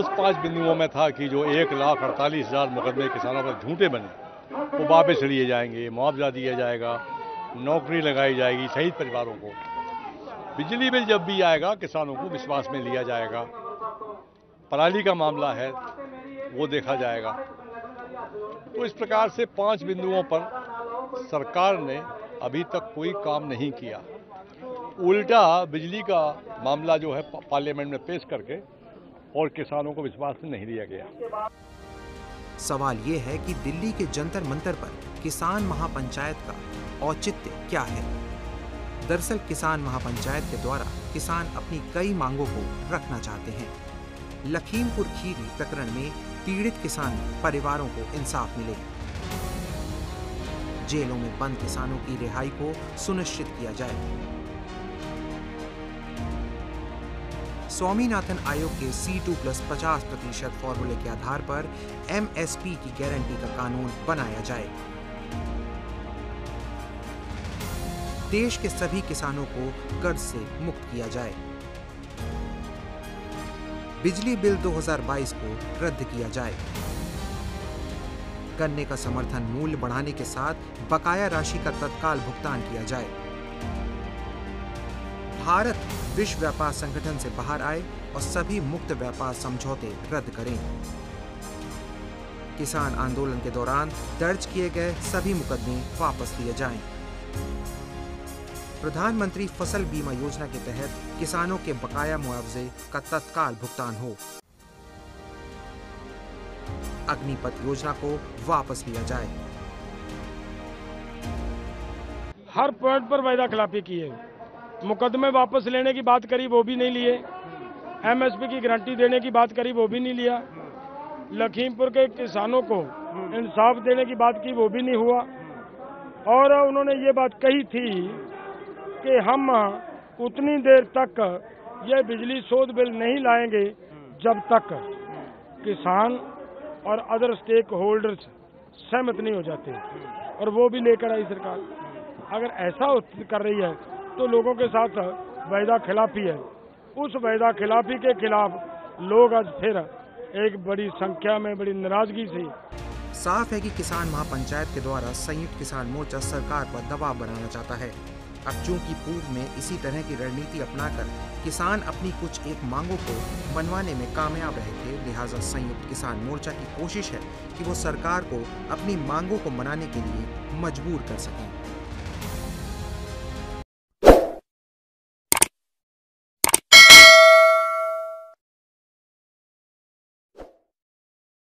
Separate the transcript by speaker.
Speaker 1: उस पाँच बिंदुओं में था कि जो एक लाख अड़तालीस हज़ार मुकदमे किसानों पर झूठे बने, वो वापस लिए जाएँगे, मुआवजा दिया जाएगा, नौकरी लगाई जाएगी शहीद परिवारों को। बिजली बिल जब भी आएगा, किसानों को विश्वास में लिया जाएगा। पराली का मामला है, वो देखा जाएगा। तो इस प्रकार से पाँच बिंदुओं पर सरकार ने अभी तक कोई काम नहीं किया। उल्टा बिजली का मामला जो है पार्लियामेंट में पेश करके और किसानों को विश्वास नहीं दिया गया।
Speaker 2: सवाल ये है कि दिल्ली के जंतर मंतर पर किसान महापंचायत का औचित्य क्या है? दरअसल किसान महापंचायत के द्वारा किसान अपनी कई मांगों को रखना चाहते हैं। लखीमपुर खीरी प्रकरण में पीड़ित किसान परिवारों को इंसाफ मिले जेलों में बंद किसानों की रिहाई को सुनिश्चित किया जाए स्वामीनाथन आयोग के सी टू प्लस पचास प्रतिशत फॉर्मूले के आधार पर एमएसपी की गारंटी का कानून बनाया जाए। देश के सभी किसानों को कर्ज से मुक्त किया जाए। बिजली बिल 2022 को रद्द किया जाए। गन्ने का समर्थन मूल्य बढ़ाने के साथ बकाया राशि का तत्काल भुगतान किया जाए। भारत विश्व व्यापार संगठन से बाहर आए और सभी मुक्त व्यापार समझौते रद्द करें। किसान आंदोलन के दौरान दर्ज किए गए सभी मुकदमे वापस लिए जाएँ। प्रधानमंत्री फ़सल बीमा योजना के तहत किसानों के बकाया मुआवजे का तत्काल भुगतान हो। अग्निपथ योजना को वापस लिया जाए।
Speaker 3: हर पॉइंट पर वायदा खिलाफी की है। मुकदमे वापस लेने की बात करी, वो भी नहीं लिए। एमएसपी की गारंटी देने की बात करी, वो भी नहीं लिया। लखीमपुर के किसानों को इंसाफ देने की बात की, वो भी नहीं हुआ। और उन्होंने ये बात कही थी कि हम उतनी देर तक ये बिजली शोध बिल नहीं लाएँगे जब तक किसान और अदर स्टेक होल्डर्स सहमत नहीं हो जाते। और वो भी लेकर आई सरकार। अगर ऐसा कर रही है तो लोगों के साथ वायदा खिलाफी है। उस वायदा खिलाफी के खिलाफ लोग आज फिर एक बड़ी संख्या में बड़ी नाराज़गी से
Speaker 2: साफ़ है कि किसान महापंचायत के द्वारा संयुक्त किसान मोर्चा सरकार पर दबाव बनाना चाहता है। अब चूँकि पूर्व में इसी तरह की रणनीति अपनाकर किसान अपनी कुछ एक मांगों को मनवाने में कामयाब रहे थे, लिहाजा संयुक्त किसान मोर्चा की कोशिश है कि वो सरकार को अपनी मांगों को मनाने के लिए मजबूर कर सकें।